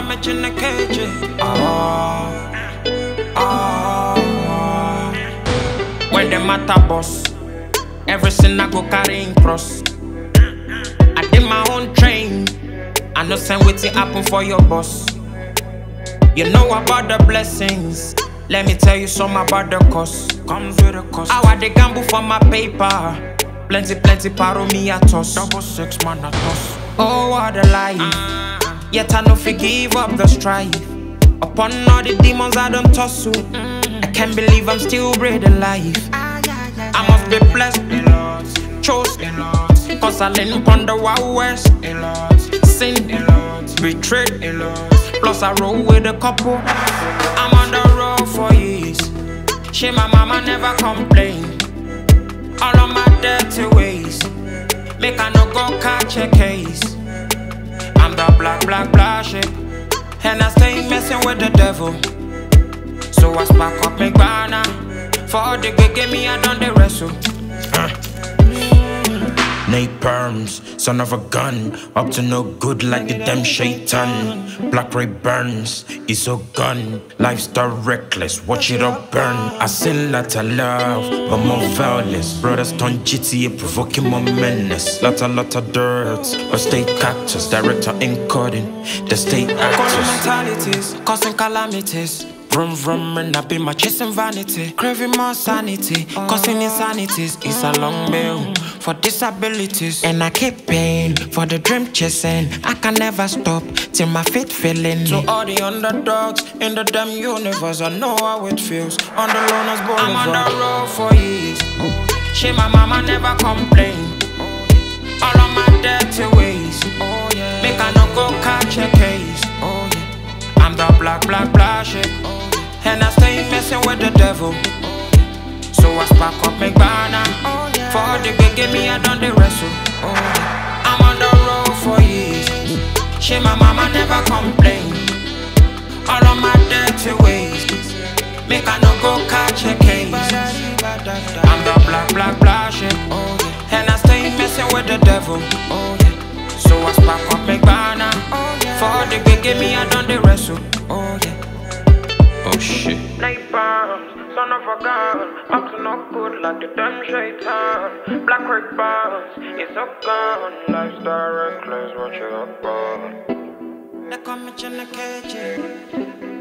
me in the cage. Ah, ah, ah. Oh, oh. When the matter boss, everything I go carrying cross. I did my own train. I know send waiting happen for your boss. You know about the blessings. Let me tell you some about the cost. Comes with the cost. How I dey gamble for my paper. Plenty, plenty paro me a toss. Double six man a toss. Oh, what a life. Yet I no forgive up the strife. Upon all the demons I don't tussle. I can't believe I'm still breathing life. I must be blessed chosen. Cause I lean upon the wild west sin betrayed. Plus I roll with a couple. I'm on the road for years. She my mama never complain. All of my dirty ways, make I no go catch a case. Black, black, black sheep. And I stay messing with the devil. So I spark up my banner. For all the good give me, I done the wrestle. Nate Burns, son of a gun, up to no good like the damn shaitan. Black Ray Burns, he's so gun, lifestyle reckless, watch it all burn. I say lot of love, but more violence. Brothers turn GTA, provoking more menace. Lot a lot of dirt, but state cactus, director encoding the state actors. mentalities, causing calamities. Vroom vroom and I be my chasing vanity. Craving more sanity, causing insanities. It's a long mail for disabilities. And I keep paying for the dream chasing. I can never stop till my feet feeling. To all the underdogs in the damn universe, I know how it feels. On the loners boulevard. I'm on the road for years. She my mama never complain. All of my dirty ways. Make I no go catch a case. I'm the black, black, black sheep. And I stay messing with the me, I done the wrestle. Oh, I'm on the road for years. She my mama never complain. All of my dirty ways. Make I no go catch a case. I'm the black, black, black sheep. Oh, and I stay messing with the devil. Oh, so I spark up my banner. For the good give me, I son of a gun. Up to no good like the damn shaitan. Black red bombs, it's a gun. Lifestyle reckless, what you got, bro? They come in the cage.